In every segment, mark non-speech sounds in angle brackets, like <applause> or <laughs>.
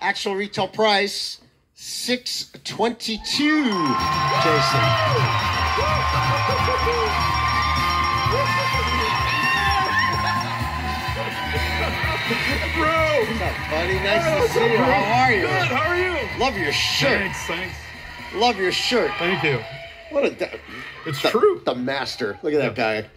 Actual retail price six twenty two. Jason. Bro! What's up, buddy? Nice to see you. How are you? Good, how are you? Love your shirt. Thanks, thanks. Love your shirt. Thank you. What a da- It's the, true. The master. Look at that guy.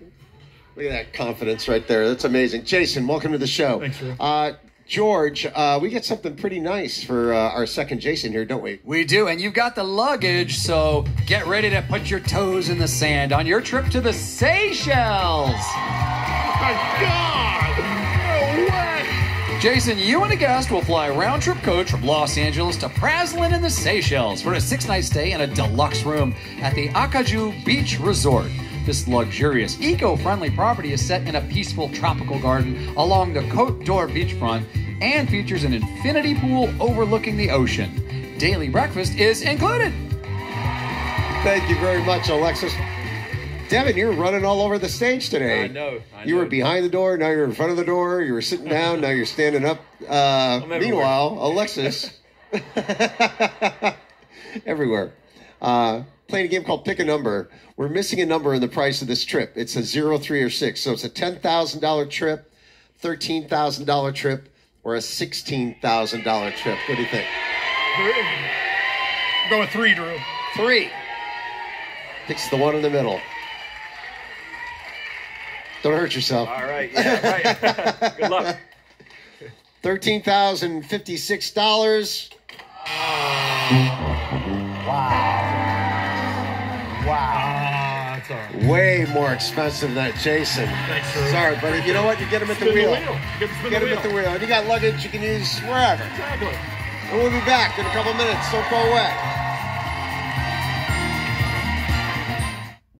Look at that confidence right there. That's amazing. Jason, welcome to the show. Thanks, Drew. Uh, George, uh, we get something pretty nice for uh, our second Jason here, don't we? We do, and you've got the luggage, so get ready to put your toes in the sand on your trip to the Seychelles. My God! No way! Jason, you and a guest will fly round trip coach from Los Angeles to Praslin in the Seychelles for a six night stay in a deluxe room at the Acajou Beach Resort. This luxurious, eco friendly property is set in a peaceful tropical garden along the Cote d'Or beachfront and features an infinity pool overlooking the ocean. Daily breakfast is included. Thank you very much, Alexis. Devin, you're running all over the stage today. I know, I you were behind the door, now you're in front of the door. You were sitting down, now you're standing up. Uh, meanwhile, Alexis, <laughs> everywhere. Uh, playing a game called Pick a Number. We're missing a number in the price of this trip. It's a zero, three, or six. So it's a ten thousand dollar trip, thirteen thousand dollar trip, or a sixteen thousand dollar trip. What do you think? Three. Go with three, Drew. Three. Picks the one in the middle. Don't hurt yourself. All right, yeah, right. <laughs> Good luck. Thirteen thousand fifty-six dollars. Ah, that's all right. Way more expensive than Jason. Thanks, Drew. Sorry, buddy. You know what? You get him at the Spin the wheel. wheel. You get Get the him at the wheel. wheel. And you got luggage you can use wherever. Exactly. And we'll be back in a couple minutes. Don't go away.